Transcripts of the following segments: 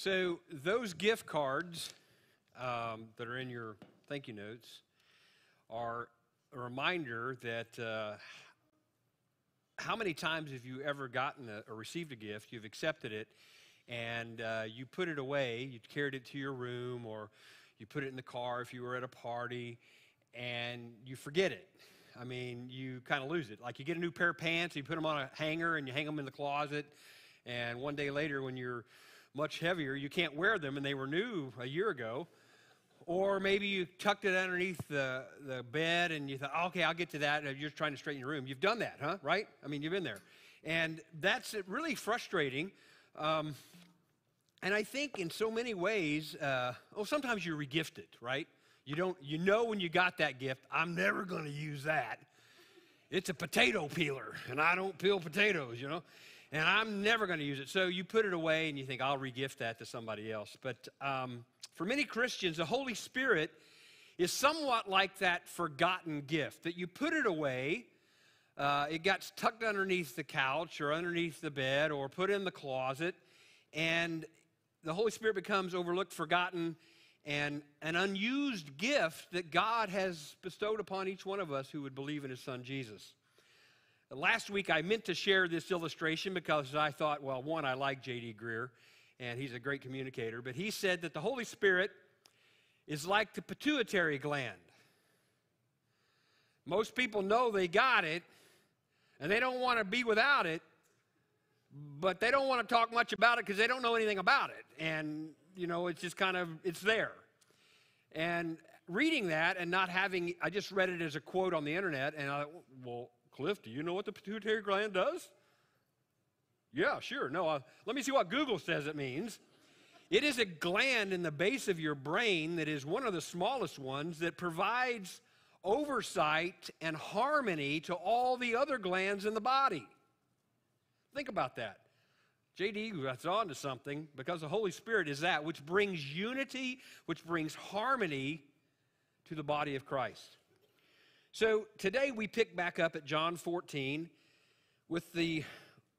So, those gift cards um, that are in your thank you notes are a reminder that uh, how many times have you ever gotten a, or received a gift, you've accepted it, and uh, you put it away, you carried it to your room, or you put it in the car if you were at a party, and you forget it. I mean, you kind of lose it. Like you get a new pair of pants, you put them on a hanger, and you hang them in the closet, and one day later, when you're much heavier, you can't wear them, and they were new a year ago. Or maybe you tucked it underneath the, the bed and you thought, okay, I'll get to that. You're just trying to straighten your room. You've done that, huh? Right? I mean, you've been there. And that's really frustrating. Um, and I think in so many ways, uh, oh, sometimes you regift it, right? You don't, you know when you got that gift, I'm never going to use that. It's a potato peeler, and I don't peel potatoes, you know, and I'm never going to use it. So you put it away and you think, I'll regift that to somebody else. But um, for many Christians, the Holy Spirit is somewhat like that forgotten gift that you put it away. Uh, it got tucked underneath the couch or underneath the bed or put in the closet, and the Holy Spirit becomes overlooked, forgotten, and an unused gift that God has bestowed upon each one of us who would believe in His Son Jesus. Last week, I meant to share this illustration because I thought, well, one, I like J.D. Greear, and he's a great communicator, but he said that the Holy Spirit is like the pituitary gland. Most people know they got it, and they don't want to be without it, but they don't want to talk much about it because they don't know anything about it. And, you know, it's just kind of, it's there. And reading that and not having, I just read it as a quote on the internet, and I, well, Cliff, do you know what the pituitary gland does? Yeah, sure. No, uh, let me see what Google says it means. It is a gland in the base of your brain that is one of the smallest ones that provides oversight and harmony to all the other glands in the body. Think about that. JD that's on to something because the Holy Spirit is that which brings unity, which brings harmony to the body of Christ. So today we pick back up at John 14 with the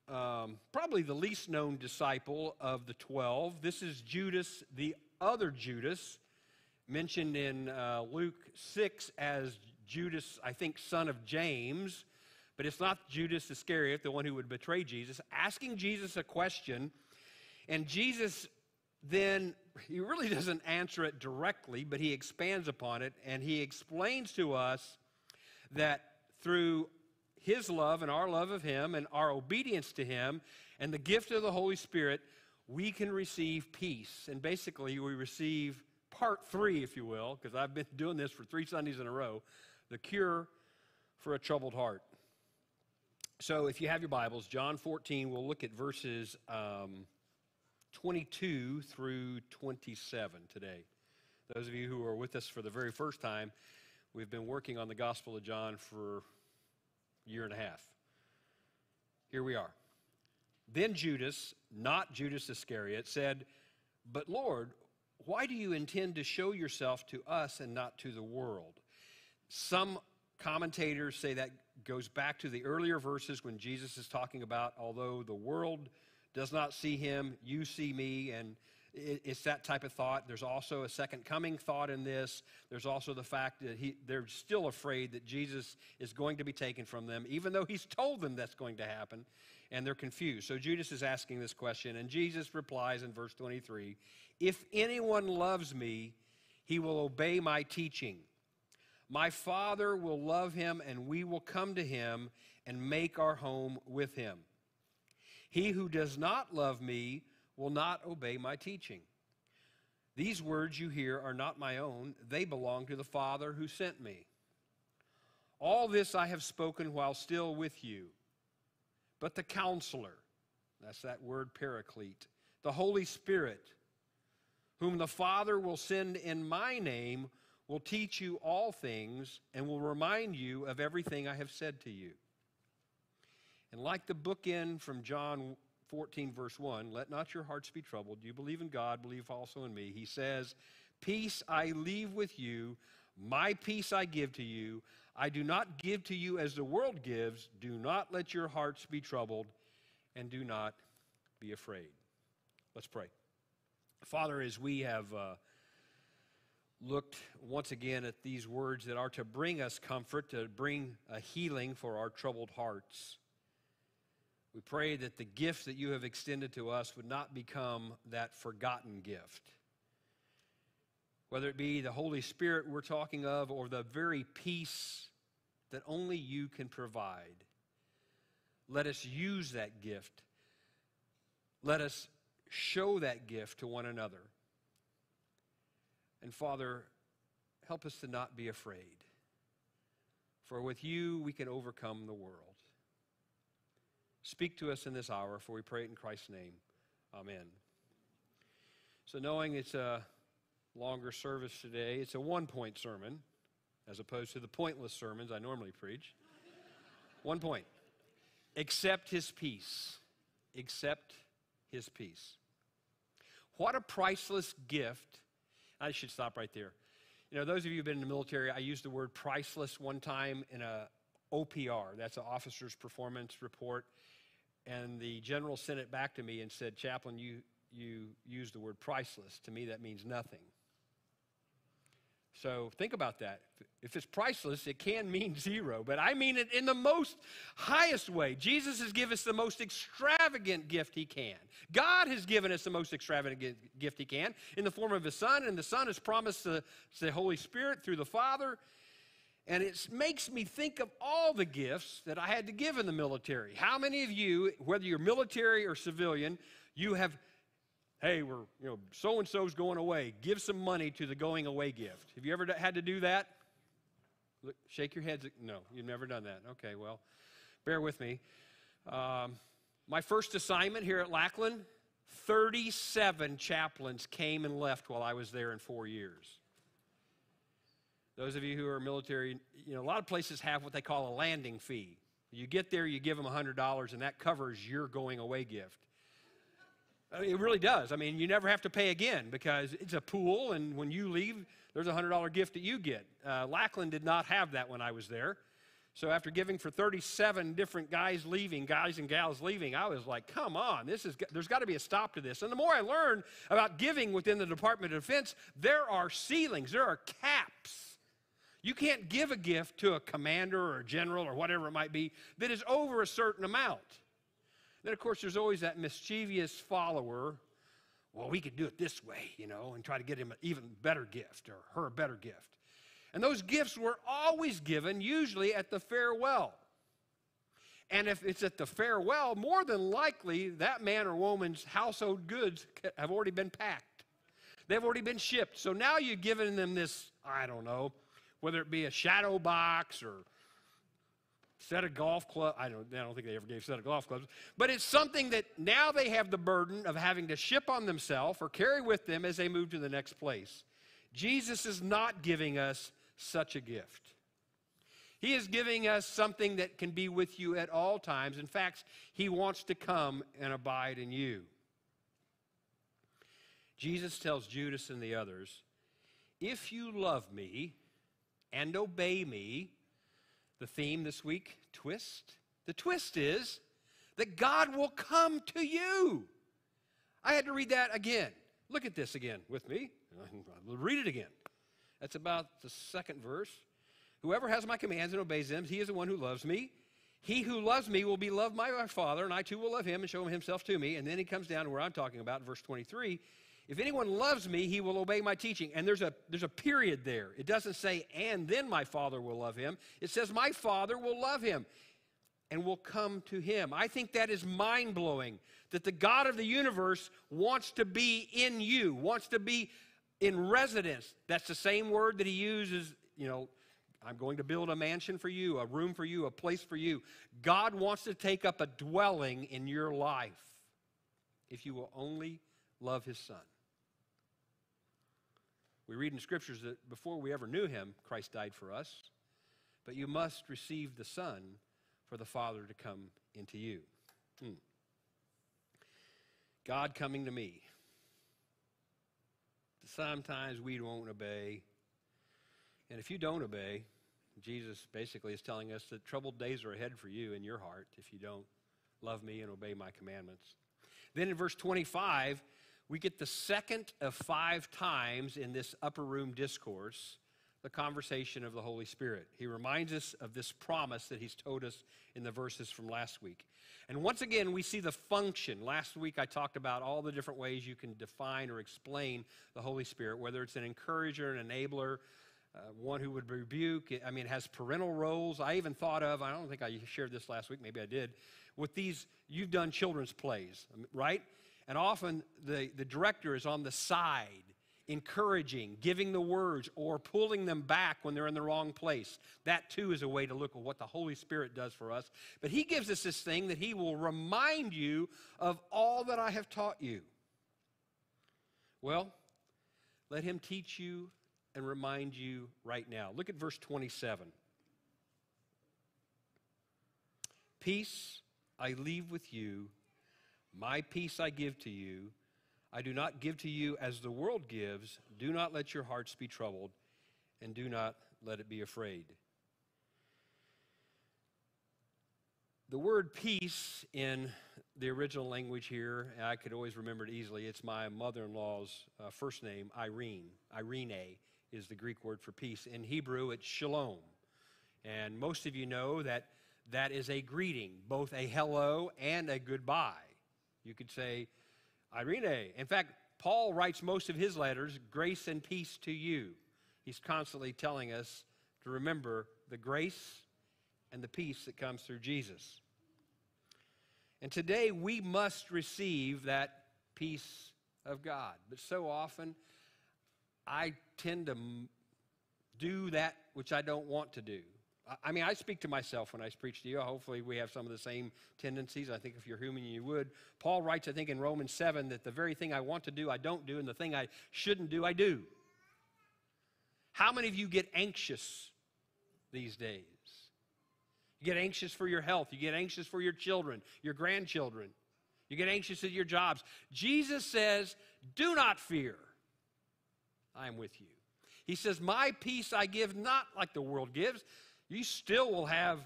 um, probably the least known disciple of the 12. This is Judas, the other Judas, mentioned in uh, Luke 6 as Judas, I think, son of James, but it's not Judas Iscariot, the one who would betray Jesus, asking Jesus a question. And Jesus then, he really doesn't answer it directly, but he expands upon it and he explains to us that through his love and our love of Him and our obedience to Him and the gift of the Holy Spirit, we can receive peace. And basically, we receive part three, if you will, because I've been doing this for three Sundays in a row the cure for a troubled heart. So, if you have your Bibles, John 14, we'll look at verses um, 22 through 27 today. Those of you who are with us for the very first time, we've been working on the Gospel of John for a year and a half. Here we are. Then Judas, not Judas Iscariot, said, But Lord, why do you intend to show yourself to us and not to the world? Some commentators say that goes back to the earlier verses when Jesus is talking about, although the world does not see him, you see me, and it's that type of thought. There's also a second coming thought in this. There's also the fact that he, they're still afraid that Jesus is going to be taken from them, even though he's told them that's going to happen, and they're confused. So Judas is asking this question, and Jesus replies in verse 23 If anyone loves me, he will obey my teaching. My Father will love him, and we will come to him and make our home with him. He who does not love me, will not obey my teaching. These words you hear are not my own, they belong to the Father who sent me. All this I have spoken while still with you. But the counselor, that's that word paraclete, the Holy Spirit, whom the Father will send in my name, will teach you all things and will remind you of everything I have said to you. And like the bookend from John 14, verse 1, let not your hearts be troubled. You believe in God, believe also in me. He says, Peace I leave with you, my peace I give to you. I do not give to you as the world gives. Do not let your hearts be troubled, and do not be afraid. Let's pray. Father, as we have uh, looked once again at these words that are to bring us comfort, to bring a healing for our troubled hearts, we pray that the gift that you have extended to us would not become that forgotten gift. Whether it be the Holy Spirit we're talking of or the very peace that only you can provide, let us use that gift. Let us show that gift to one another. And Father, help us to not be afraid. For with you we can overcome the world. Speak to us in this hour, for we pray it in Christ's name. Amen. So, knowing it's a longer service today, it's a one point sermon as opposed to the pointless sermons I normally preach. one point accept his peace. Accept his peace. What a priceless gift. I should stop right there. You know, those of you who've been in the military, I used the word priceless one time in a OPR. That's an officer's performance report. And the general sent it back to me and said, Chaplain, you, you used the word priceless. To me, that means nothing. So think about that. If it's priceless, it can mean zero, but I mean it in the most highest way. Jesus has given us the most extravagant gift he can. God has given us the most extravagant gift he can in the form of his Son, and the Son has promised the, the Holy Spirit through the Father. And it makes me think of all the gifts that I had to give in the military. How many of you, whether you're military or civilian, you have, hey, we're, you know, so and so's going away. Give some money to the going away gift. Have you ever had to do that? Look, shake your heads. No, you've never done that. Okay, well, bear with me. Um, my first assignment here at Lackland, 37 chaplains came and left while I was there in four years. Those of you who are military, you know, a lot of places have what they call a landing fee. You get there, you give them $100, and that covers your going away gift. I mean, it really does. I mean, you never have to pay again because it's a pool, and when you leave, there's a $100 gift that you get. Uh, Lackland did not have that when I was there. So after giving for 37 different guys leaving, guys and gals leaving, I was like, come on, this is, there's got to be a stop to this. And the more I learned about giving within the Department of Defense, there are ceilings, there are caps you can't give a gift to a commander or a general or whatever it might be that is over a certain amount. Then, of course, there's always that mischievous follower. Well, we could do it this way, you know, and try to get him an even better gift or her a better gift. And those gifts were always given, usually at the farewell. And if it's at the farewell, more than likely that man or woman's household goods have already been packed. They've already been shipped. So now you've given them this, I don't know, whether it be a shadow box or set of golf clubs. I don't, I don't think they ever gave set of golf clubs, but it's something that now they have the burden of having to ship on themselves or carry with them as they move to the next place. Jesus is not giving us such a gift. He is giving us something that can be with you at all times. In fact, He wants to come and abide in you. Jesus tells Judas and the others, If you love me, and obey me. The theme this week twist. The twist is that God will come to you. I had to read that again. Look at this again with me. I'll read it again. That's about the second verse. Whoever has my commands and obeys them, he is the one who loves me. He who loves me will be loved by my Father, and I too will love him and show him himself to me. And then he comes down to where I'm talking about, verse 23. If anyone loves me, he will obey my teaching. And there's a, there's a period there. It doesn't say, and then my Father will love him. It says, my Father will love him and will come to him. I think that is mind blowing that the God of the universe wants to be in you, wants to be in residence. That's the same word that he uses, you know, I'm going to build a mansion for you, a room for you, a place for you. God wants to take up a dwelling in your life if you will only love his son. Read in scriptures that before we ever knew him, Christ died for us. But you must receive the Son for the Father to come into you. Hmm. God coming to me. Sometimes we won't obey. And if you don't obey, Jesus basically is telling us that troubled days are ahead for you in your heart if you don't love me and obey my commandments. Then in verse 25, we get the second of five times in this upper room discourse the conversation of the Holy Spirit. He reminds us of this promise that he's told us in the verses from last week. And once again, we see the function. Last week, I talked about all the different ways you can define or explain the Holy Spirit, whether it's an encourager, an enabler, uh, one who would rebuke. I mean, it has parental roles. I even thought of, I don't think I shared this last week, maybe I did, with these, you've done children's plays, right? And often the, the director is on the side encouraging, giving the words, or pulling them back when they're in the wrong place. That too is a way to look at what the Holy Spirit does for us. But He gives us this thing that He will remind you of all that I have taught you. Well, let Him teach you and remind you right now. Look at verse 27. Peace I leave with you, my peace I give to you. I do not give to you as the world gives. Do not let your hearts be troubled, and do not let it be afraid. The word peace in the original language here, I could always remember it easily. It's my mother in law's uh, first name, Irene. Irene is the Greek word for peace. In Hebrew, it's shalom. And most of you know that that is a greeting, both a hello and a goodbye. You could say, Irene. In fact, Paul writes most of his letters, grace and peace to you. He's constantly telling us to remember the grace and the peace that comes through Jesus. And today we must receive that peace of God. But so often, I tend to do that which I don't want to do. I mean, I speak to myself when I preach to you. Hopefully, we have some of the same tendencies. I think if you're human, you would. Paul writes, I think, in Romans 7 that the very thing I want to do, I don't do, and the thing I shouldn't do, I do. How many of you get anxious these days? You get anxious for your health. You get anxious for your children, your grandchildren. You get anxious at your jobs. Jesus says, Do not fear. I am with you. He says, My peace I give not like the world gives you still will have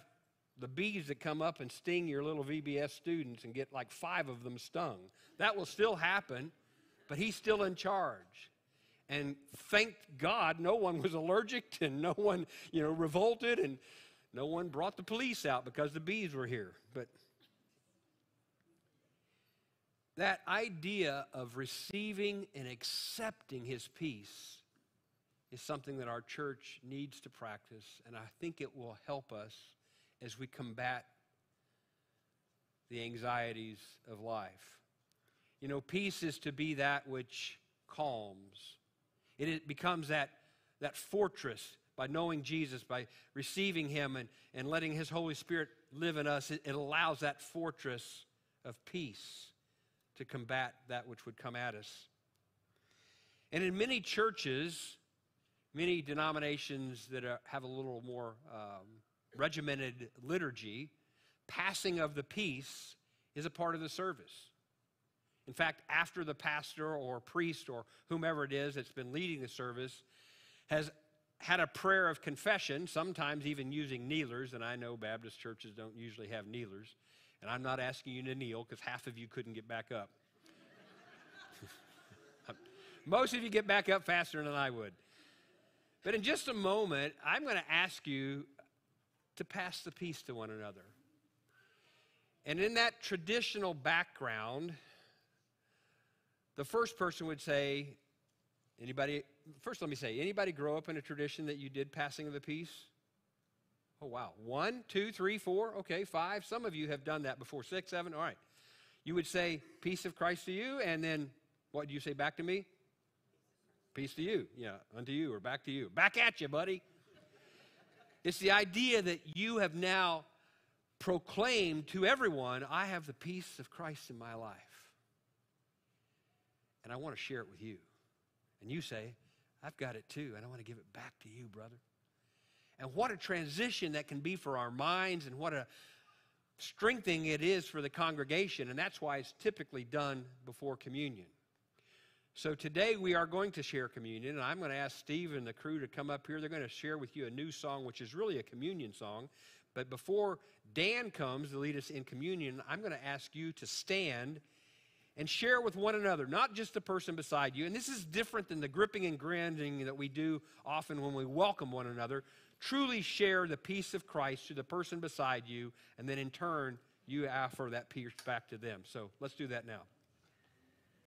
the bees that come up and sting your little VBS students and get like five of them stung. That will still happen, but he's still in charge. And thank God no one was allergic and no one, you know, revolted and no one brought the police out because the bees were here. But that idea of receiving and accepting his peace is something that our church needs to practice, and I think it will help us as we combat the anxieties of life. You know, peace is to be that which calms. It becomes that, that fortress by knowing Jesus, by receiving Him and, and letting His Holy Spirit live in us. It, it allows that fortress of peace to combat that which would come at us. And in many churches, many denominations that are, have a little more um, regimented liturgy, passing of the peace is a part of the service. In fact, after the pastor or priest or whomever it is that's been leading the service has had a prayer of confession, sometimes even using kneelers, and I know Baptist churches don't usually have kneelers, and I'm not asking you to kneel because half of you couldn't get back up. Most of you get back up faster than I would. But in just a moment, I'm going to ask you to pass the peace to one another. And in that traditional background, the first person would say, anybody, first let me say, anybody grow up in a tradition that you did passing of the peace? Oh, wow. One, two, three, four, okay, five. Some of you have done that before. Six, seven, all right. You would say, peace of Christ to you, and then what do you say back to me? Peace to you. Yeah, unto you or back to you. Back at you, buddy. It's the idea that you have now proclaimed to everyone, I have the peace of Christ in my life. And I want to share it with you. And you say, I've got it too, and I want to give it back to you, brother. And what a transition that can be for our minds, and what a strengthening it is for the congregation. And that's why it's typically done before communion. So today we are going to share communion, and I'm going to ask Steve and the crew to come up here. They're going to share with you a new song, which is really a communion song. But before Dan comes to lead us in communion, I'm going to ask you to stand and share with one another, not just the person beside you. And this is different than the gripping and grinning that we do often when we welcome one another. Truly share the peace of Christ to the person beside you, and then in turn, you offer that peace back to them. So let's do that now.